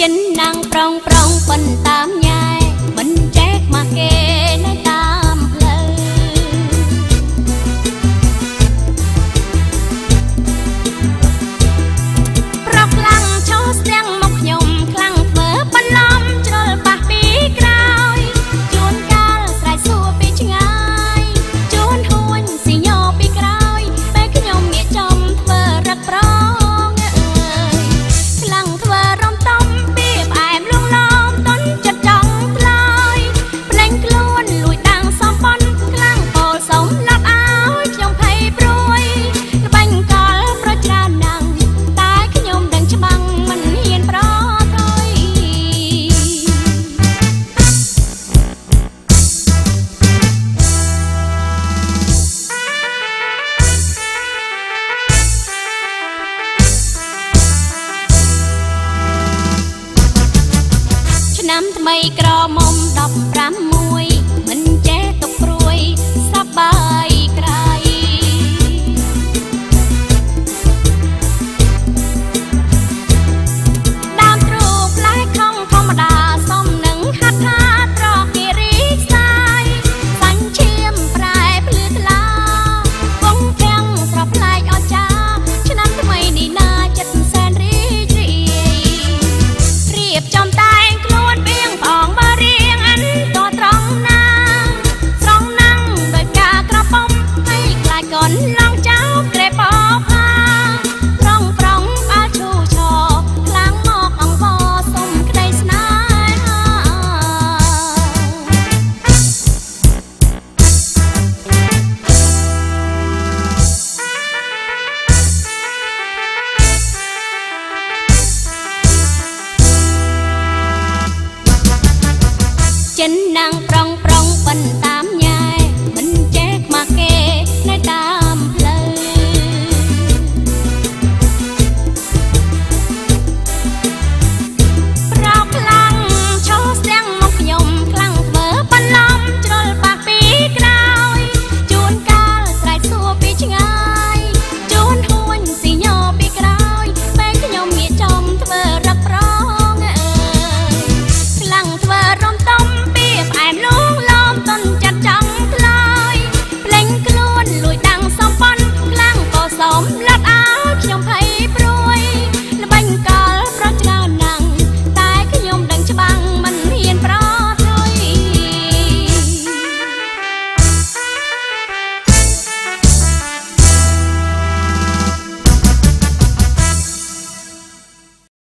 ចិននាងប្រងប្រងប៉ុនតាមញ ថ្មីក្រមុំ10 ចិននាងប្រងប្រងបន្តា lòng